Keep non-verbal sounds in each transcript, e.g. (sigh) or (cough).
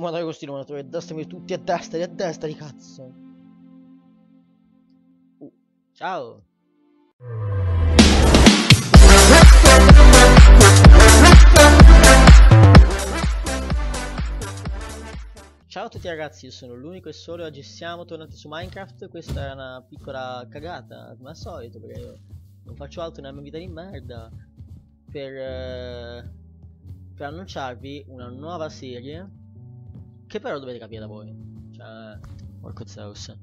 Ma dai questi non a tutti a destra, a destra di cazzo. Uh, ciao. Ciao a tutti ragazzi, io sono l'unico e solo, oggi siamo tornati su Minecraft, questa è una piccola cagata, come al solito, perché io non faccio altro nella mia vita di merda, per, eh, per annunciarvi una nuova serie, che però dovete capire da voi, cioè, porco Zeus,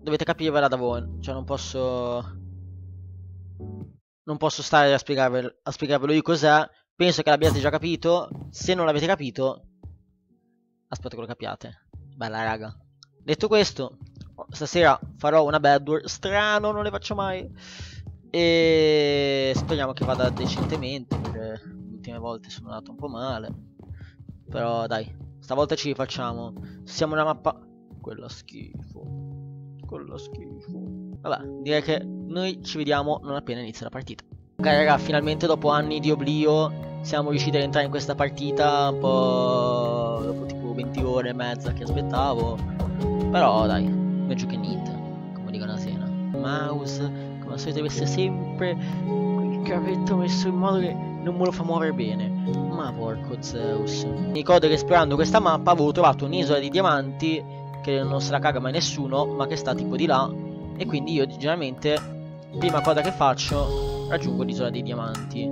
dovete capirvela da voi, cioè non posso, non posso stare a spiegarvelo, a spiegarvelo io cos'è, penso che l'abbiate già capito, se non l'avete capito Aspetta che lo capiate. Bella raga. Detto questo, stasera farò una bad word. Strano, non le faccio mai. E speriamo che vada decentemente, perché le ultime volte sono andato un po' male. Però dai, stavolta ci rifacciamo. Siamo una mappa... Quella schifo. Quella schifo. Vabbè, direi che noi ci vediamo non appena inizia la partita. Ok raga, finalmente dopo anni di oblio siamo riusciti ad entrare in questa partita un po' dopo 20 ore e mezza che aspettavo. Però dai, meglio che niente, come dicono a Sena. Mouse, come al solito deve essere sempre quel cavetto messo in modo che non me lo fa muovere bene. Porco Zeus. Ricordo che esplorando questa mappa avevo trovato un'isola di diamanti che non se la caga mai nessuno, ma che sta tipo di là. E quindi io generalmente, prima cosa che faccio, raggiungo l'isola dei diamanti.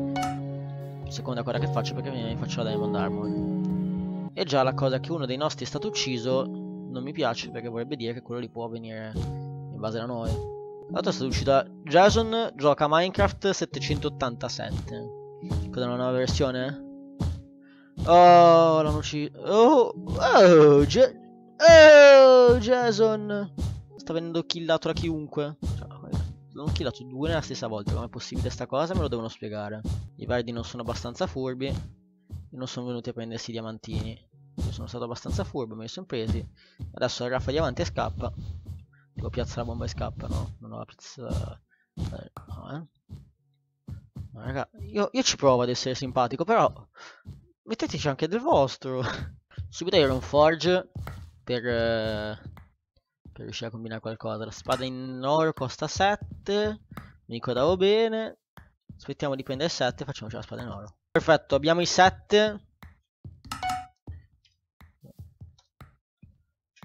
Seconda cosa che faccio perché mi faccio la Diamond Armor. E già la cosa che uno dei nostri è stato ucciso non mi piace perché vorrebbe dire che quello lì può venire in base a noi. L'altro è stato ucciso da Jason, gioca Minecraft 787. Cos'è una nuova versione? Oh, l'hanno ucciso. Oh, oh, Ja oh, Jason. Sta venendo killato da chiunque. Cioè, l'hanno killato due nella stessa volta. Come è possibile sta cosa? Me lo devono spiegare. I verdi non sono abbastanza furbi. E non sono venuti a prendersi i diamantini. Io sono stato abbastanza furbo, me li sono presi. Adesso la raffa avanti e scappa. Devo piazza la bomba e scappa, no? Non ho la pizza... Eh, no, eh. No, raga, io, io, ci provo ad essere simpatico, però... Metteteci anche del vostro. (laughs) Subito ero un forge per... Eh, per riuscire a combinare qualcosa. La spada in oro costa 7. Mi ricordavo bene. Aspettiamo di prendere 7 e facciamoci la spada in oro. Perfetto, abbiamo i 7.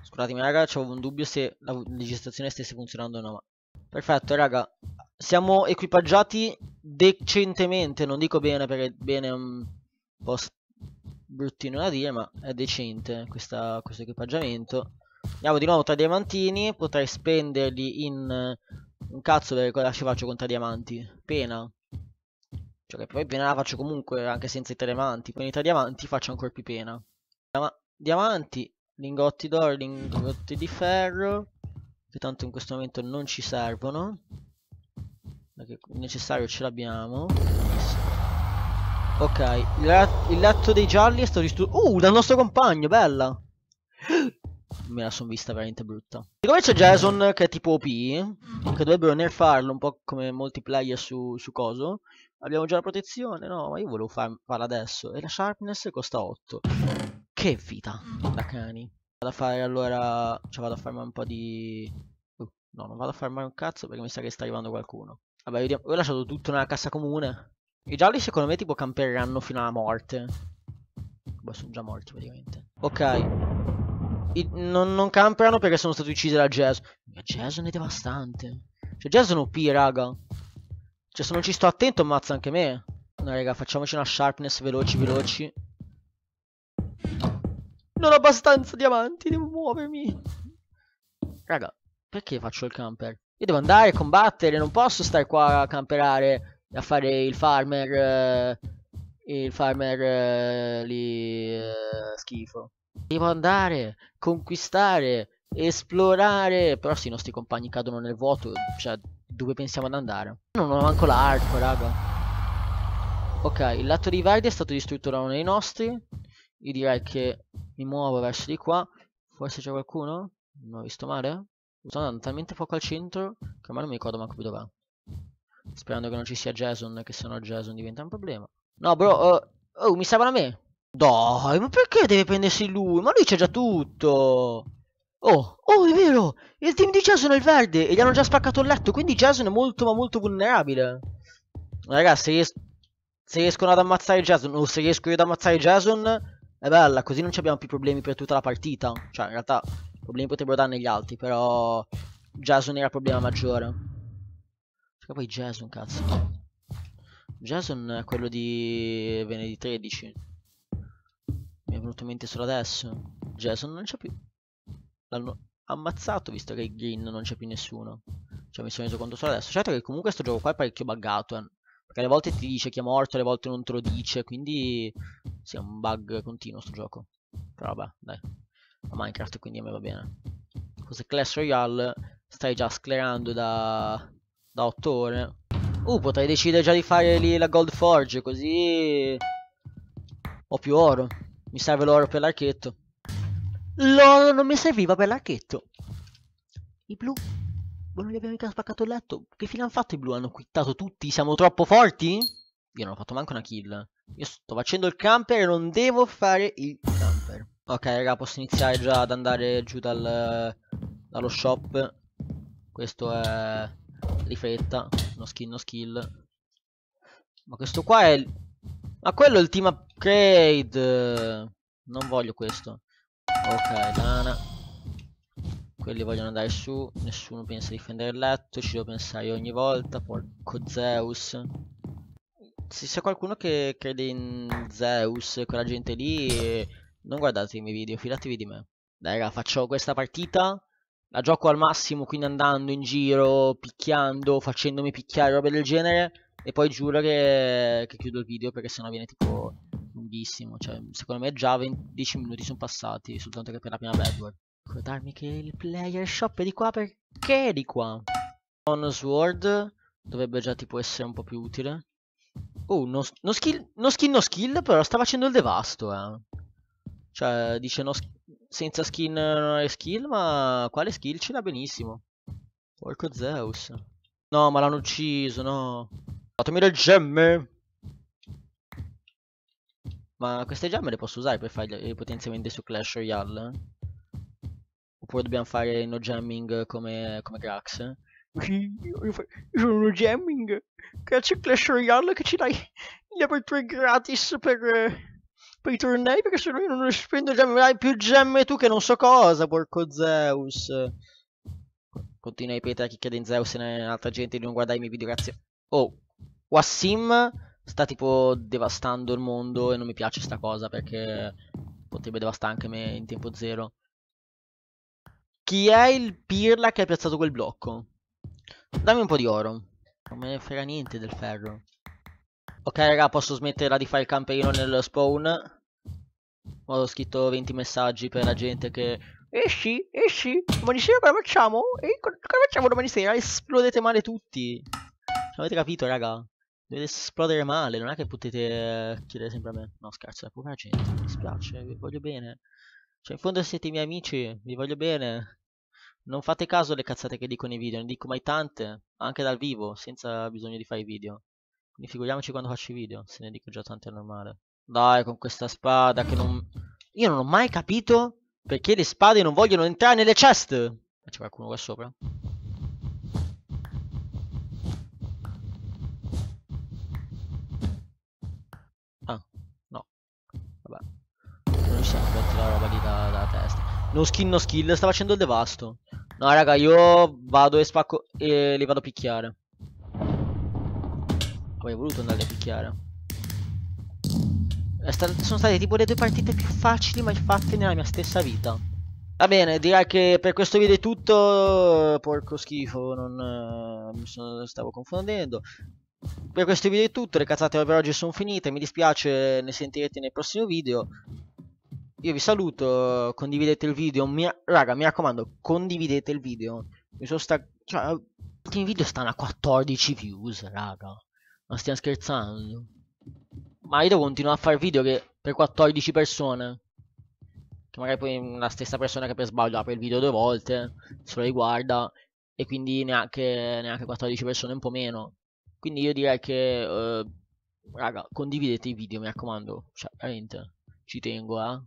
Scusatemi raga, avevo un dubbio se la registrazione stesse funzionando o no. Perfetto raga, siamo equipaggiati decentemente, non dico bene perché bene è un po' bruttino da dire, ma è decente questa, questo equipaggiamento. Andiamo di nuovo tra diamantini, potrei spenderli in un cazzo per cosa ci faccio con tre diamanti. Pena. Cioè che poi pena la faccio comunque anche senza i tre diamanti, con i diamanti faccio ancora più pena. Diamanti, lingotti d'oro, lingotti di ferro, che tanto in questo momento non ci servono, perché necessario ce l'abbiamo. Ok, il, il, letto dei gialli è stato distrutto. Uh, dal nostro compagno, bella! Me la sono vista veramente brutta. Siccome c'è Jason che è tipo OP, che dovrebbero nerfarlo un po' come multiplayer su, su coso, abbiamo già la protezione, no, ma io volevo far, farla adesso. E la sharpness costa 8. Che vita da cani. Vado a fare allora... Cioè vado a farmare un po' di... Uh, no, non vado a farmare un cazzo perché mi sa che sta arrivando qualcuno. Vabbè, vediamo. Ho lasciato tutto nella cassa comune. I gialli secondo me tipo camperanno fino alla morte. Beh, sono già morti praticamente. Ok. I, non, non camperano perché sono stati uccisi da Jason. Jason è devastante. Cioè Jason OP, raga. Cioè se non ci sto attento ammazza anche me. No, raga, facciamoci una sharpness veloci, veloci. Non ho abbastanza diamanti, devo muovermi. Raga, perché faccio il camper? Io devo andare a combattere, non posso stare qua a camperare a fare il farmer. Eh, il farmer eh, lì eh, schifo. Devo andare, conquistare, esplorare. Però se i nostri compagni cadono nel vuoto, cioè, dove pensiamo ad andare? Non ho manco l'arco, raga. Ok, il lato di Verdi è stato distrutto da uno dei nostri. Io direi che mi muovo verso di qua. Forse c'è qualcuno? Non ho visto male? Sto andando talmente poco al centro che ormai non mi ricordo manco più dov'è. Sperando che non ci sia Jason, che se no Jason diventa un problema. No, bro, uh, oh, mi servono a me. Dai, ma perché deve prendersi lui? Ma lui c'è già tutto. Oh, oh, è vero! Il team di Jason è il verde e gli hanno già spaccato il letto, quindi Jason è molto ma molto vulnerabile. Ragazzi, se, ries se riescono ad ammazzare Jason, o se riesco io ad ammazzare Jason, è bella, così non abbiamo più problemi per tutta la partita. Cioè, in realtà, problemi potrebbero darne gli altri, però Jason era il problema maggiore. Perché poi Jason, cazzo. Jason è quello di venerdì 13. Mi è venuto in mente solo adesso. Jason non c'è più l'hanno ammazzato visto che Green non c'è più nessuno. Cioè mi sono reso conto solo adesso. Certo che comunque questo gioco qua è parecchio buggato. Eh. Perché alle volte ti dice chi è morto, alle volte non te lo dice. Quindi sì, è un bug continuo sto gioco. Però vabbè, dai. A Minecraft quindi a me va bene. Cos'è Clash Royale? Stai già sclerando da, da 8 ore. Uh, potrei decidere già di fare lì la Gold Forge, così ho più oro. Mi serve l'oro per l'archetto. L'oro non mi serviva per l'archetto. I blu? non gli abbiamo mica spaccato il letto. Che fine hanno fatto i blu? Hanno quittato tutti? Siamo troppo forti? Io non ho fatto manco una kill. Io sto facendo il camper e non devo fare il camper. Ok, raga, posso iniziare già ad andare giù dal, dallo shop. Questo è di fretta. No skill, no skill. Ma questo qua è... Ma quello è il team upgrade. Non voglio questo. Ok, lana. Quelli vogliono andare su. Nessuno pensa di difendere il letto. Ci devo pensare ogni volta. Porco Zeus. Se c'è qualcuno che crede in Zeus, quella gente lì, non guardate i miei video, fidatevi di me. Dai raga, faccio questa partita. La gioco al massimo, quindi andando in giro, picchiando, facendomi picchiare, robe del genere. E poi giuro che, che chiudo il video perché sennò viene tipo lunghissimo. Cioè, secondo me già 10 minuti sono passati, soltanto che per la prima Bedward. Ricordarmi che il player shop è di qua perché è di qua. On Sword dovrebbe già tipo essere un po' più utile. Oh, no, no, skill, no skin, no skill, però sta facendo il devasto, eh. Cioè, dice no, senza skin non hai skill, ma quale skill ce l'ha benissimo. Porco Zeus. No, ma l'hanno ucciso, no. Fatemi le gemme. Ma queste gemme le posso usare per fare potenziamenti su Clash Royale? Oppure dobbiamo fare no jamming come, come Grax? Sì, io, sono no jamming. Grazie Clash Royale che ci dai le aperture gratis per, per i tornei perché se io non spendo gemme. Hai più gemme tu che non so cosa, porco Zeus. Continua a ripetere a chi crede in Zeus e in altra gente di non guardare i miei video, grazie. Oh, Wassim sta tipo devastando il mondo e non mi piace sta cosa perché potrebbe devastare anche me in tempo zero. Chi è il pirla che ha piazzato quel blocco? Dammi un po' di oro. Non me ne frega niente del ferro. Ok raga, posso smetterla di fare il camperino nel spawn. Ho scritto 20 messaggi per la gente che... Esci, esci, domani sera cosa facciamo? E cosa facciamo domani sera? Esplodete male tutti. Avete capito raga? Deve esplodere male, non è che potete eh, chiedere sempre a me. No, scherzo, è povera gente, mi dispiace, vi voglio bene. Cioè, in fondo siete i miei amici, vi voglio bene. Non fate caso alle cazzate che dico nei video, ne dico mai tante, anche dal vivo, senza bisogno di fare i video. Quindi figuriamoci quando faccio i video, se ne dico già tante è normale. Dai, con questa spada che non... Io non ho mai capito perché le spade non vogliono entrare nelle chest. C'è qualcuno qua sopra? No skin, no skill, sta facendo il devasto. No, raga, io vado e spacco e li vado a picchiare. Avrei voluto andare a picchiare. sono state tipo le due partite più facili mai fatte nella mia stessa vita. Va bene, direi che per questo video è tutto. Porco schifo, non eh, mi sono, stavo confondendo. Per questo video è tutto, le cazzate per oggi sono finite, mi dispiace, ne sentirete nel prossimo video. Io vi saluto, condividete il video, mi, raga mi raccomando condividete il video. Mi sono sta... Cioè, ultimi video stanno a 14 views, raga. Ma stiamo scherzando. Ma io devo continuare a fare video che per 14 persone. Che magari poi la stessa persona che per sbaglio apre il video due volte, se lo riguarda. E quindi neanche, neanche 14 persone, un po' meno. Quindi io direi che... Uh, raga, condividete i video, mi raccomando. Cioè, veramente. Ci tengo, eh.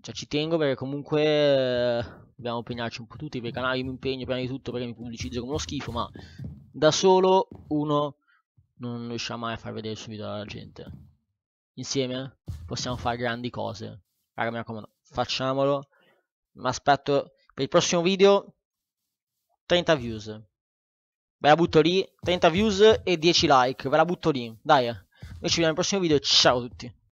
Cioè, ci tengo perché comunque eh, dobbiamo impegnarci un po' tutti. Per i canali mi impegno prima di tutto perché mi pubblicizzo come uno schifo, ma da solo uno non riusciamo mai a far vedere subito alla gente. Insieme possiamo fare grandi cose. Raga, mi raccomando, facciamolo. Mi aspetto per il prossimo video 30 views. Ve la butto lì, 30 views e 10 like, ve la butto lì. Dai, noi ci vediamo nel prossimo video, ciao a tutti.